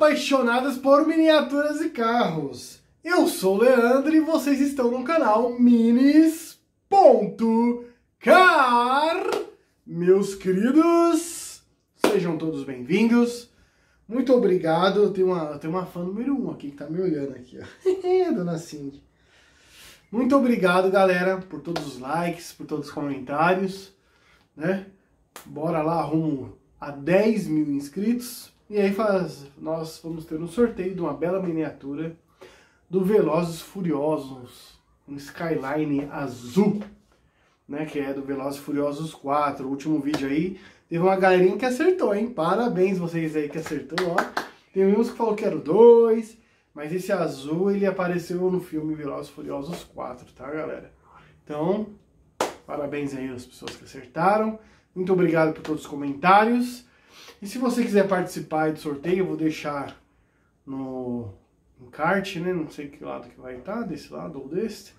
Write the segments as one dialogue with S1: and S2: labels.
S1: Apaixonadas por miniaturas e carros. Eu sou o Leandro e vocês estão no canal Minis.car. Meus queridos, sejam todos bem-vindos. Muito obrigado. Tem uma, tem uma fã número um aqui que tá me olhando aqui, ó. Dona Cindy. Muito obrigado, galera, por todos os likes, por todos os comentários, né? Bora lá, rumo a 10 mil inscritos. E aí faz, nós vamos ter um sorteio de uma bela miniatura do Velozes Furiosos, um Skyline azul, né, que é do Velozes Furiosos 4. O último vídeo aí, teve uma galerinha que acertou, hein? Parabéns vocês aí que acertou, ó. Tem uns que falou que era o 2, mas esse azul ele apareceu no filme Velozes Furiosos 4, tá, galera? Então, parabéns aí às pessoas que acertaram. Muito obrigado por todos os comentários. E se você quiser participar do sorteio, eu vou deixar no encarte, né? Não sei que lado que vai estar, desse lado ou deste.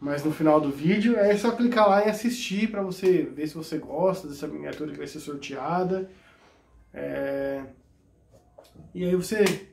S1: Mas no final do vídeo é só clicar lá e assistir para você ver se você gosta dessa miniatura que vai ser sorteada. É... E aí você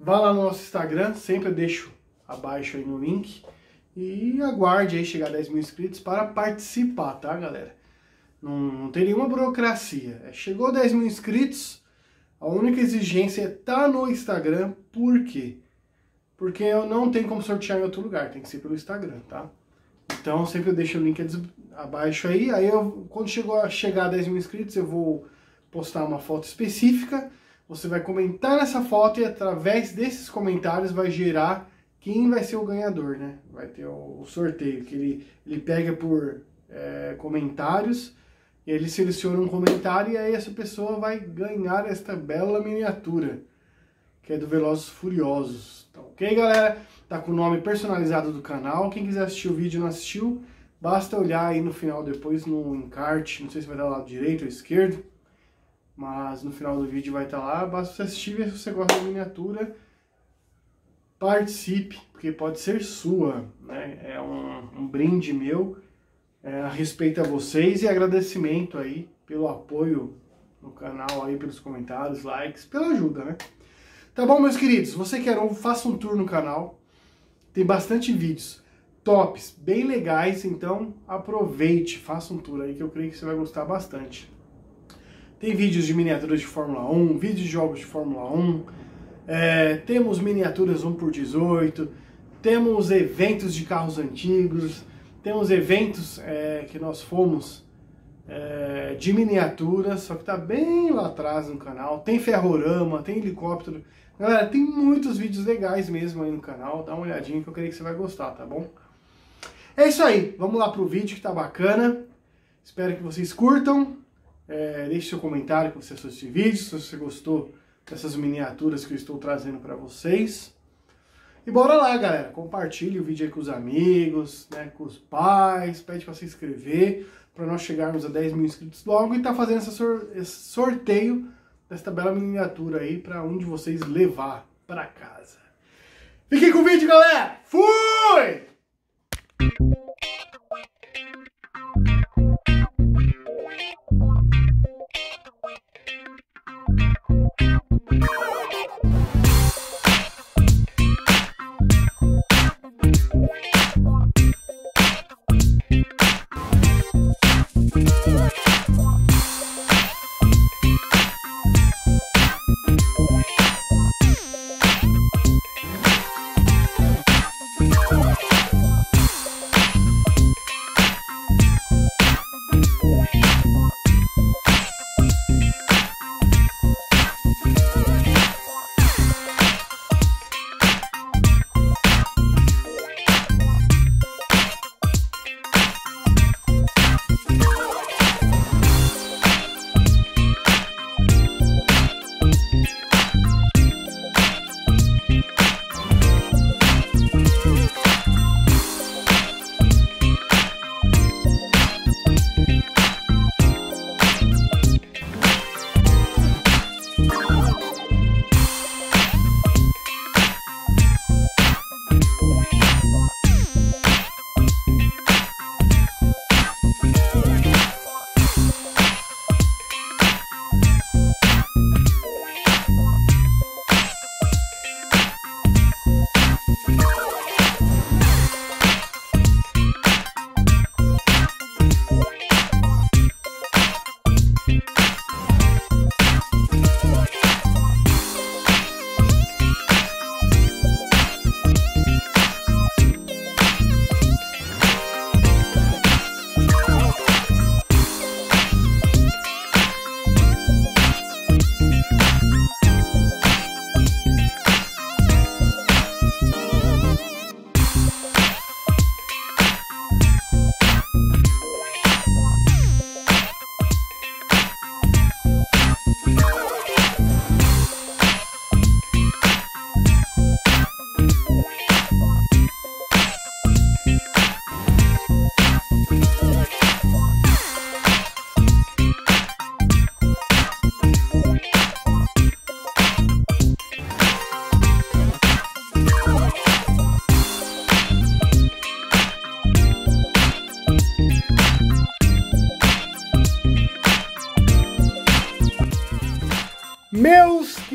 S1: vá lá no nosso Instagram, sempre eu deixo abaixo aí no link. E aguarde aí chegar a 10 mil inscritos para participar, tá galera? Não, não tem nenhuma burocracia. É, chegou a 10 mil inscritos, a única exigência é tá no Instagram. Por quê? Porque eu não tenho como sortear em outro lugar, tem que ser pelo Instagram, tá? Então sempre eu deixo o link abaixo aí. Aí eu, quando chegou a chegar a 10 mil inscritos, eu vou postar uma foto específica. Você vai comentar nessa foto e através desses comentários vai gerar quem vai ser o ganhador, né? Vai ter o, sorteio, que ele, ele pega por é, comentários e ele seleciona um comentário e aí essa pessoa vai ganhar esta bela miniatura, que é do Velozes Furiosos. Tá ok, galera? Tá com o nome personalizado do canal. Quem quiser assistir o vídeo e não assistiu, basta olhar aí no final depois no encarte, não sei se vai do lado direito ou esquerdo, mas no final do vídeo vai estar lá. Basta você assistir e ver se você gosta da miniatura. Participe, porque pode ser sua, né? É um, um brinde meu é, a respeito a vocês e agradecimento aí pelo apoio no canal aí, pelos comentários, likes, pela ajuda, né? Tá bom, meus queridos? Você quer um, faça um tour no canal. Tem bastante vídeos tops, bem legais, então aproveite, faça um tour aí que eu creio que você vai gostar bastante. Tem vídeos de miniaturas de Fórmula 1, vídeos de jogos de Fórmula 1, é, temos miniaturas 1 por 18 temos eventos de carros antigos, temos eventos é, que nós fomos é, de miniaturas, só que tá bem lá atrás no canal. Tem ferrorama, tem helicóptero. Galera, tem muitos vídeos legais mesmo aí no canal. Dá uma olhadinha que eu creio que você vai gostar, tá bom? É isso aí, vamos lá pro vídeo que tá bacana. Espero que vocês curtam. É, deixe seu comentário que você assistiu esse vídeo, se você gostou dessas miniaturas que eu estou trazendo para vocês. E bora lá, galera. Compartilhe o vídeo aí com os amigos, né, com os pais, pede para se inscrever, para nós chegarmos a 10 mil inscritos logo e tá fazendo esse sorteio dessa bela miniatura aí para um de vocês levar para casa. Fiquem com o vídeo, galera! Fui!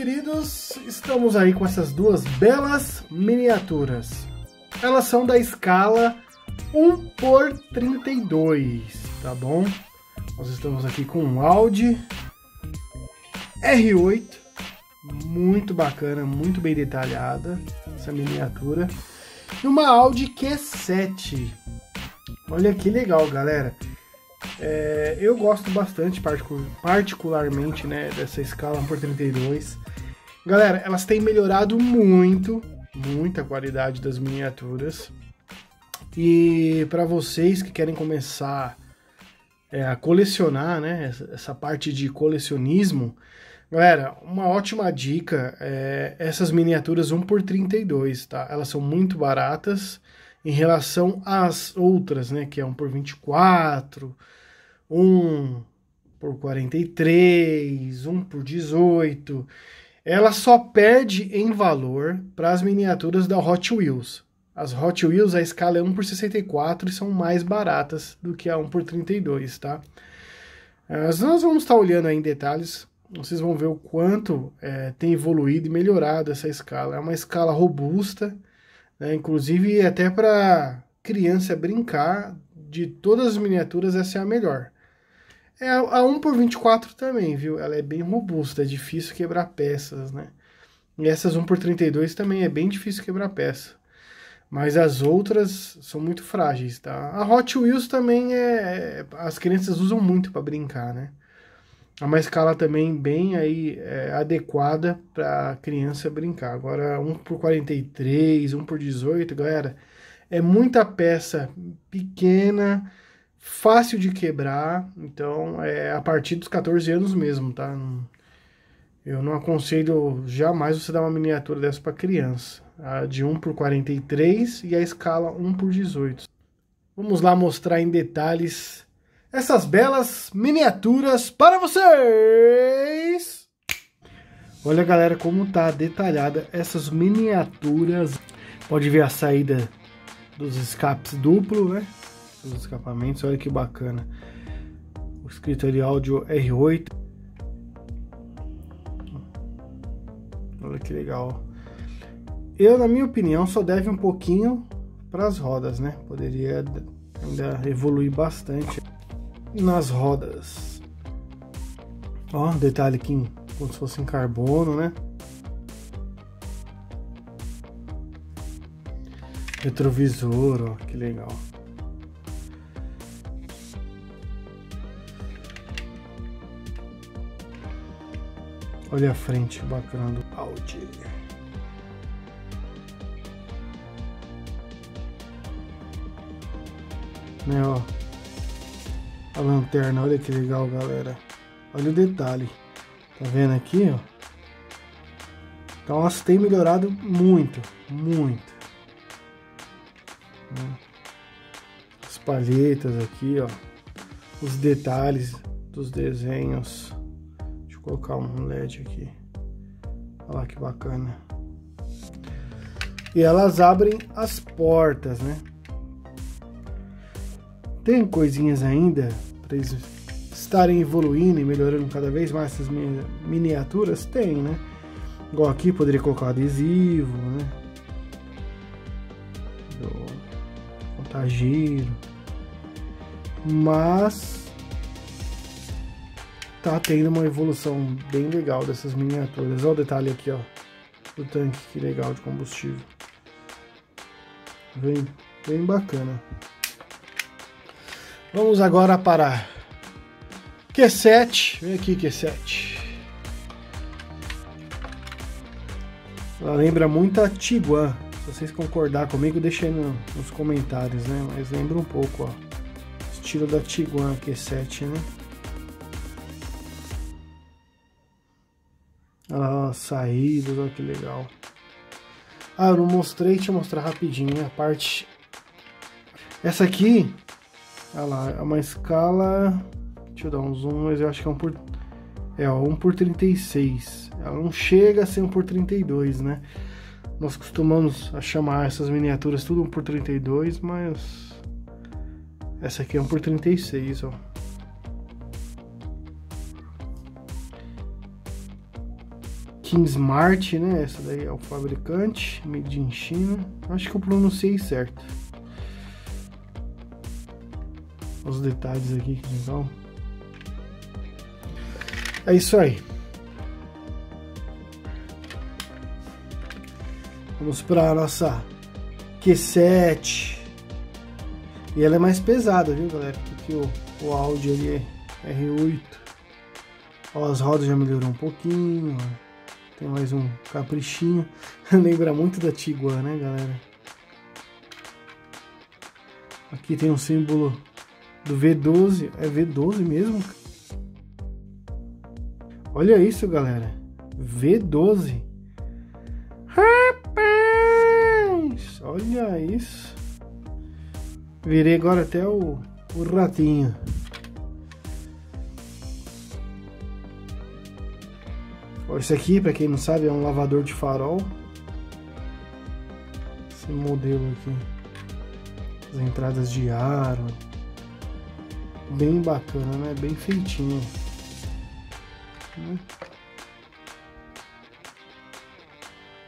S1: Queridos, estamos aí com essas duas belas miniaturas. Elas são da escala 1 por 32, tá bom? Nós estamos aqui com um Audi R8, muito bacana, muito bem detalhada essa miniatura. E uma Audi Q7. Olha que legal, galera. É, eu gosto bastante, particularmente, né, dessa escala 1x32. Galera, elas têm melhorado muito, muita qualidade das miniaturas. E para vocês que querem começar é, a colecionar, né, essa parte de colecionismo, galera, uma ótima dica é essas miniaturas 1x32, tá? Elas são muito baratas em relação às outras, né, que é 1 por 24, 1 por 43, 1 por 18. Ela só perde em valor para as miniaturas da Hot Wheels. As Hot Wheels, a escala é 1 por 64 e são mais baratas do que a 1 por 32, tá? Mas nós vamos estar olhando aí em detalhes. Vocês vão ver o quanto é, tem evoluído e melhorado essa escala. É uma escala robusta, né? inclusive até para criança brincar. De todas as miniaturas, essa é a melhor. É, a 1 por 24 também, viu? Ela é bem robusta, é difícil quebrar peças, né? E essas 1 por 32 também é bem difícil quebrar peça. Mas as outras são muito frágeis, tá? A Hot Wheels também é... As crianças usam muito para brincar, né? É uma escala também bem aí é, adequada para criança brincar. Agora, 1 por 43, 1 por 18, galera, é muita peça pequena fácil de quebrar, então é a partir dos 14 anos mesmo, tá? Eu não aconselho jamais você dar uma miniatura dessa para criança. A de 1 por 43 e a escala 1 por 18. Vamos lá mostrar em detalhes essas belas miniaturas para vocês! Olha galera como tá detalhada essas miniaturas. Pode ver a saída dos escapes duplo, né? Os escapamentos, olha que bacana. O escritório áudio R8. Olha que legal. Eu, na minha opinião, só deve um pouquinho para as rodas, né? Poderia ainda evoluir bastante nas rodas. Ó, detalhe aqui como se fosse em carbono, né? Retrovisor, ó, que legal. Olha a frente bacana do Audi. Né, ó. A lanterna, olha que legal, galera. Olha o detalhe. Tá vendo aqui, ó? Então elas têm melhorado muito, muito. Né? As palhetas aqui, ó. Os detalhes dos desenhos colocar um LED aqui. Olha lá que bacana. E elas abrem as portas, né? Tem coisinhas ainda para eles estarem evoluindo e melhorando cada vez mais essas miniaturas? Tem, né? Igual aqui poderia colocar adesivo, né? Do contagiro. Mas tá tendo uma evolução bem legal dessas miniaturas. Olha o detalhe aqui, ó, do tanque, que legal de combustível. Bem, bem bacana. Vamos agora para Q7. Vem aqui, Q7. Ela lembra muito a Tiguan. Se vocês concordar comigo, deixa aí nos comentários, né? Mas lembra um pouco, ó. Estilo da Tiguan Q7, né? Ah, saídas, olha que legal. Ah, eu não mostrei, deixa eu mostrar rapidinho a parte... Essa aqui, olha lá, é uma escala... Deixa eu dar um zoom, mas eu acho que é um por... É, ó, 1 por 36. Ela não chega a ser 1 por 32, né? Nós costumamos chamar essas miniaturas tudo 1 por 32, mas... Essa aqui é 1 por 36, ó. Kingsmart, né? Essa daí é o fabricante, made in China. Acho que eu pronunciei certo. Os detalhes aqui, que legal. É isso aí. Vamos para a nossa Q7. E ela é mais pesada, viu, galera? Porque o, o áudio ali é R8. Ó, as rodas já melhorou um pouquinho. Tem mais um caprichinho. Lembra muito da Tiguan, né, galera? Aqui tem um símbolo do V12. É V12 mesmo? Olha isso, galera. V12. Rapaz! Olha isso. Virei agora até o, o ratinho. Esse aqui, para quem não sabe, é um lavador de farol. Esse modelo aqui. As entradas de ar. Bem bacana, né? Bem feitinho. Né?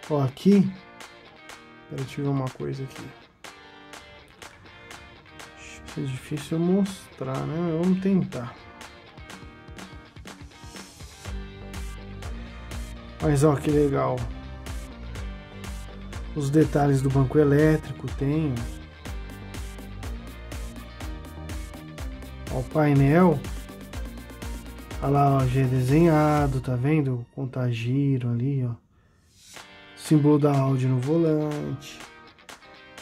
S1: Ó, aqui. Quero te ver uma coisa aqui. É difícil mostrar, né? Vamos tentar. Mas ó, que legal. Os detalhes do banco elétrico tem. O painel. Olha lá, ó, é desenhado, tá vendo? Contagiro ali, ó. Símbolo da Audi no volante.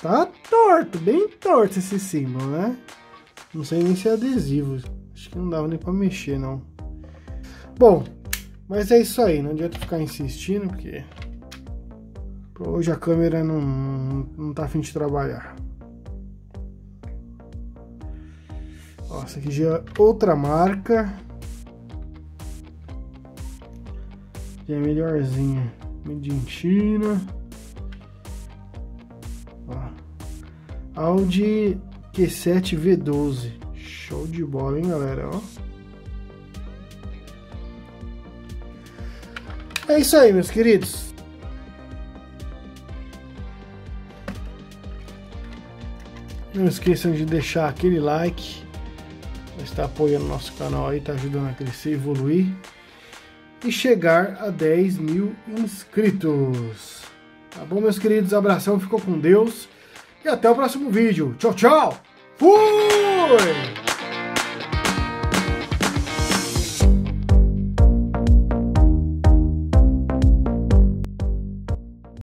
S1: Tá torto, bem torto esse símbolo, né? Não sei nem se é adesivo. Acho que não dava nem pra mexer, não. Bom, mas é isso aí, não adianta ficar insistindo, porque hoje a câmera não, não, tá afim de trabalhar. Ó, essa aqui já é outra marca. Já é melhorzinha. Made in China. Ó. Audi Q7 V12. Show de bola, hein, galera? Ó. É isso aí, meus queridos. Não esqueçam de deixar aquele like. Está apoiando nosso canal aí, está ajudando a crescer, evoluir e chegar a 10 mil inscritos. Tá bom, meus queridos? Abração, ficou com Deus e até o próximo vídeo. Tchau, tchau! Fui!